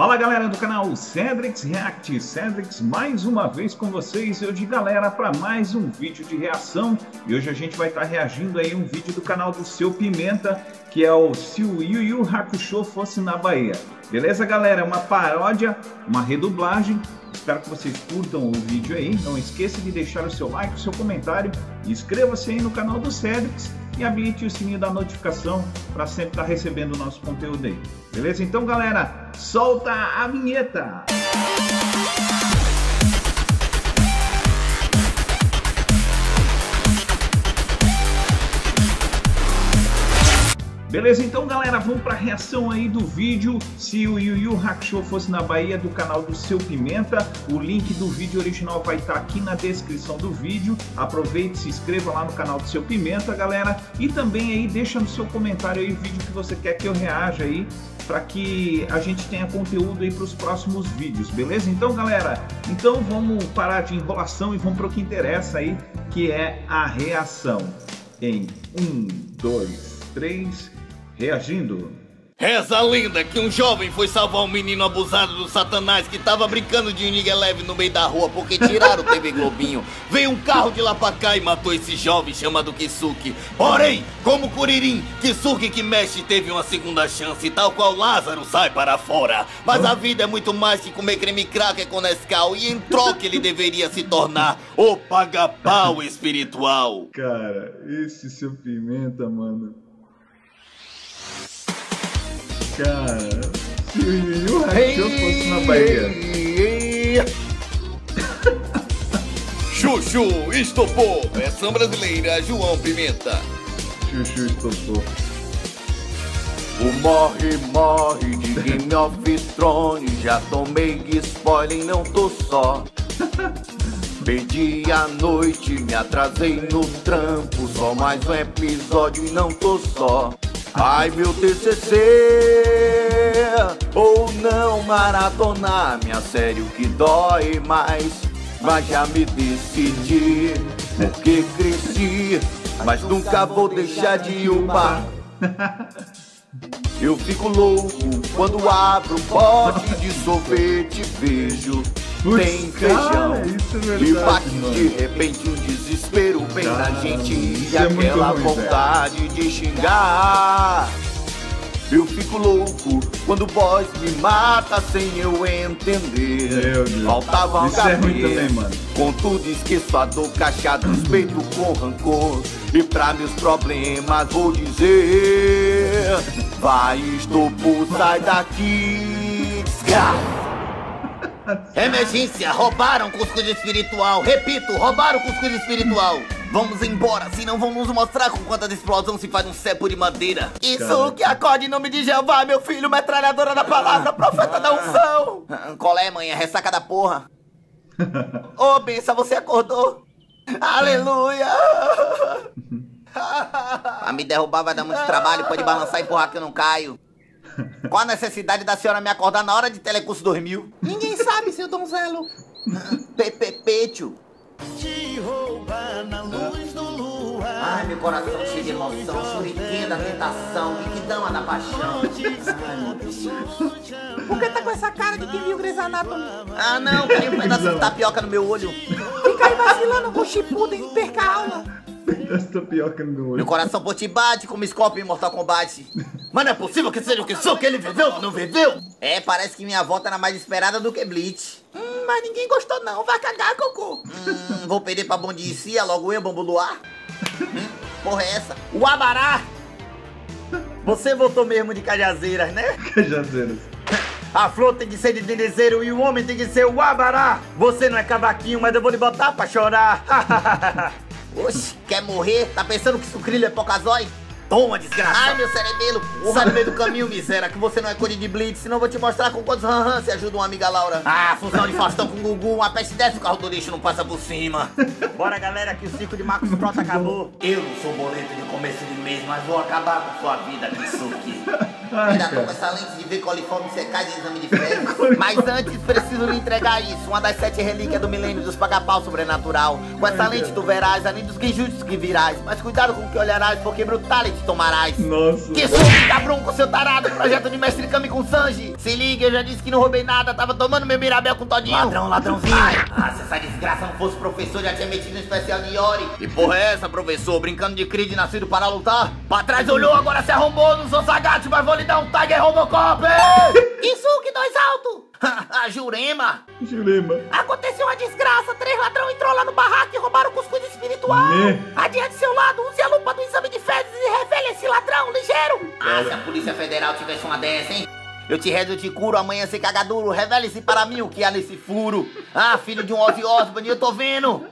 Fala galera do canal Cedrix React, Cedrix mais uma vez com vocês, hoje galera para mais um vídeo de reação e hoje a gente vai estar tá reagindo aí um vídeo do canal do Seu Pimenta que é o Se o Yu Yu Hakusho Fosse na Bahia. Beleza galera? É uma paródia, uma redublagem, espero que vocês curtam o vídeo aí, não esqueça de deixar o seu like, o seu comentário, inscreva-se aí no canal do Cedrix e habilite o sininho da notificação para sempre estar tá recebendo o nosso conteúdo aí. Beleza? Então, galera, solta a vinheta! Beleza, então galera, vamos para a reação aí do vídeo. Se o Yu Yu Hakusho fosse na Bahia do canal do Seu Pimenta, o link do vídeo original vai estar tá aqui na descrição do vídeo. Aproveite, se inscreva lá no canal do Seu Pimenta, galera. E também aí deixa no seu comentário aí o vídeo que você quer que eu reaja aí para que a gente tenha conteúdo aí para os próximos vídeos, beleza? Então, galera, então vamos parar de enrolação e vamos para o que interessa aí, que é a reação. Em um, dois, três reagindo. Reza lenda que um jovem foi salvar um menino abusado do satanás que tava brincando de Niga Leve no meio da rua porque tiraram o TV Globinho. Veio um carro de lá pra cá e matou esse jovem chamado Kisuke. Porém, como Kuririn, Kisuke que mexe teve uma segunda chance, tal qual Lázaro sai para fora. Mas a vida é muito mais que comer creme cracker com Nescau e em troca ele deveria se tornar o paga-pau espiritual. Cara, esse seu pimenta, mano. Cara, se o Yu Hakusho fosse na Bahia. Chuchu estopou. Versão brasileira, João Pimenta. Chuchu estopou. O morre, morre de Game of Thrones. Já tomei spoiler, não tô só. Perdi a noite, me atrasei no trampo. Só mais um episódio e não tô só. Ai meu TCC Ou não maratonar Minha série o que dói mais? Mas já me decidi Porque cresci Mas nunca vou deixar de upar Eu fico louco quando abro um pote de sorvete Vejo Putz, tem feijão cara, é E bate de repente um desespero bem cara, na gente E é aquela ruim, vontade velho. de xingar eu fico louco quando o boss me mata sem eu entender. Faltava um Isso é. Contudo, esqueço a dor, cachado, peito com rancor. E pra meus problemas vou dizer: Vai, estupro, sai daqui. Desgraça. Emergência, roubaram cuscuz espiritual. Repito, roubaram cuscuz espiritual. Vamos embora, senão vão nos mostrar com quanta explosão se faz um cepo de madeira. Isso que acorde em nome de Jeová, meu filho, metralhadora da palavra, profeta da unção. Qual é, mãe? É ressaca da porra. Ô, oh, benção, você acordou? Aleluia! Pra me derrubar vai dar muito trabalho, pode balançar e empurrar que eu não caio. Qual a necessidade da senhora me acordar na hora de Telecurso 2000? Ninguém sabe, seu donzelo. PPP, tio. Te roubar na luz do luar. Ai, meu coração cheio de emoção, churiquinha da tentação, dama da paixão. Por que tá com essa cara de quem viu Grey's Anatomy? Ah, não, caiu um pedaço de tapioca no meu olho. Fica aí vacilando com o e perca a aula pedaço de tapioca no olho. Meu coração por te bate como Scorpion em Mortal Kombat. Mas não é possível que seja o que sou, que ele viveu, não viveu? É, parece que minha volta era mais esperada do que Bleach. Hum, mas ninguém gostou não, vai cagar, Cocô. Hum, vou perder pra Bondicia, logo eu, Bambu Luar. Hum, porra é essa? O Abará! Você voltou mesmo de Cajazeiras, né? Cajazeiras. A flor tem que ser de denizeiro e o homem tem que ser o Abará. Você não é cavaquinho, mas eu vou lhe botar pra chorar. Oxe, quer morrer? Tá pensando que sucrilho é pocazói? Toma, desgraça! Ai, meu cerebelo! Sai no meio do caminho, miséria, que você não é cor de blitz, senão vou te mostrar com quantos ranhan se ajuda uma amiga Laura. Ah, fusão de Faustão com Gugu, uma peste desce o carro do lixo não passa por cima. Bora, galera, que o circo de Marcos Prota acabou. Eu não sou boleto de começo de mês, mas vou acabar com sua vida, Kisuki. Ainda tô com essa lente de ver coliforme secar de exame de fezes. Mas antes preciso lhe entregar isso. Uma das sete relíquias do milênio dos pagapau sobrenatural. Com essa lente tu verás, além dos guijutes que virás. Mas cuidado com o que olharás, porque brutality tomarás. Nossa. Que suco, cabrunco, seu tarado, projeto de mestre Kami com Sanji. Se liga, eu já disse que não roubei nada, tava tomando meu Mirabel com Todinho. Ladrão, ladrãozinho. Ai, ah, se essa desgraça não fosse professor, já tinha metido um especial de Yori. Que porra é essa, professor? Brincando de Creed nascido para lutar? Pra trás olhou, agora se arrombou, não sou Sagat, mas vou lhe dar um Tiger Robocop. Isso que dois alto. A Jurema. Jurema. Aconteceu uma desgraça. Três ladrão entrou lá no barraco e roubaram o cuscuz espiritual. Né? Adiante seu lado, use a lupa do exame de ladrão, ligeiro. Ah, se a Polícia Federal tivesse uma dessa, hein? Eu te rezo, eu te curo, amanhã você caga duro. Revele-se para mim o que há nesse furo. Ah, filho de um Ozzy Osbourne, eu tô vendo.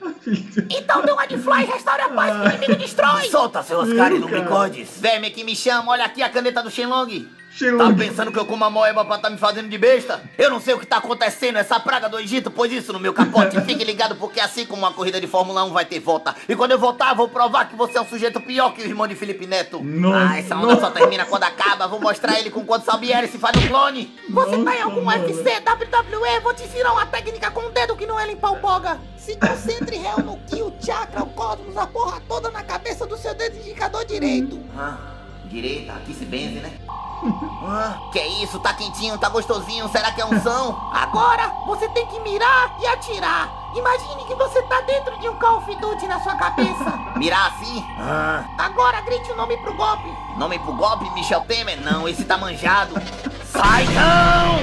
Então dê uma de fly restaure a paz que o inimigo destrói. Solta, seu Oscar, e não Cara. bicodes. Verme que me chama, olha aqui a caneta do Shenlong. Tá pensando que eu como a moeba pra tá me fazendo de besta? Eu não sei o que tá acontecendo, essa praga do Egito pôs isso no meu capote. Fique ligado, porque assim como uma corrida de Fórmula 1 vai ter volta. E quando eu voltar, vou provar que você é um sujeito pior que o irmão de Felipe Neto. Nossa, ah, essa onda nossa. só termina quando acaba. Vou mostrar ele com quanto Salbieri se faz um clone. Você tá em Nossa, algum mano. UFC, WWE, vou te ensinar uma técnica com o dedo que não é limpar o boga. Se concentre real no ki, o chakra, o cosmos, a porra toda na cabeça do seu dedo indicador direito. Ah, direita, aqui se benze, né? Ah, que isso, tá quentinho, tá gostosinho, será que é unção? Agora, você tem que mirar e atirar. Imagine que você tá dentro de um Call of Duty na sua cabeça. Mirar assim? Ah, Agora grite o nome pro golpe. nome pro golpe, Michel Temer? Não, esse tá manjado. Sai, não!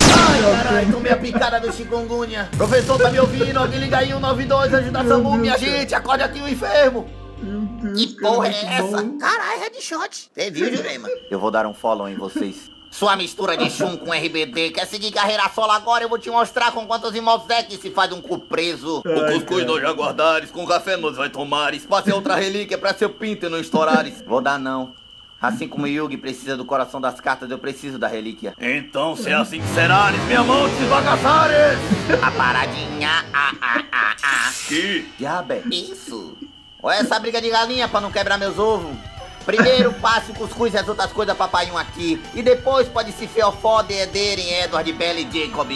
Ai, caralho, tomei a picada do chikungunya. Professor, tá me ouvindo? Alguém liga aí, 192, ajuda a SAMU, minha gente, acorde aqui o enfermo. Meu Deus, Que cara, porra é essa? bom. Caralho, headshot. Você viu, Jurema? Eu vou dar um follow em vocês. Sua mistura de chum com RBD. Quer seguir carreira solo agora? Eu vou te mostrar com quantos irmãos é que se faz um cu preso. Ai, o cuscuz nós já guardares, com café nós vai tomares. Passe outra relíquia pra seu pinto e não estourares. Vou dar não. Assim como Yugi precisa do coração das cartas, eu preciso da relíquia. Então, se é assim que serares, minha mão te bagaçares! A paradinha, ah, ah, ah, ah. Que? Diabo é isso? Olha essa briga de galinha pra não quebrar meus ovos. Primeiro passe o cuscuz e as outras coisas papai um aqui. E depois pode se feofode, Ederem, Edward, Bell e Jacob.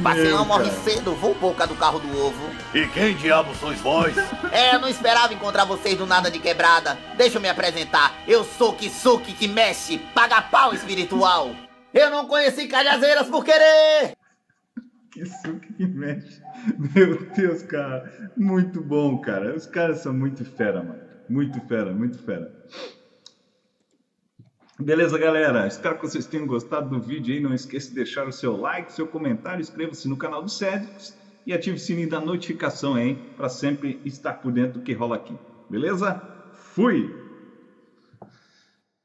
Vacilão morre cedo, vou boca do carro do ovo. E quem diabo sois vós? É, eu não esperava encontrar vocês do nada de quebrada. Deixa eu me apresentar. Eu sou Kisuke que mexe, paga pau espiritual. Eu não conheci calhazeiras por querer. Que suco que mexe. Meu Deus, cara. Muito bom, cara. Os caras são muito fera, mano. Muito fera, muito fera. Beleza, galera? Espero que vocês tenham gostado do vídeo aí. Não esqueça de deixar o seu like, seu comentário, inscreva-se no canal do Cedrics e ative o sininho da notificação, hein? Para sempre estar por dentro do que rola aqui. Beleza? Fui!